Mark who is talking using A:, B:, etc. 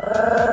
A: Uh...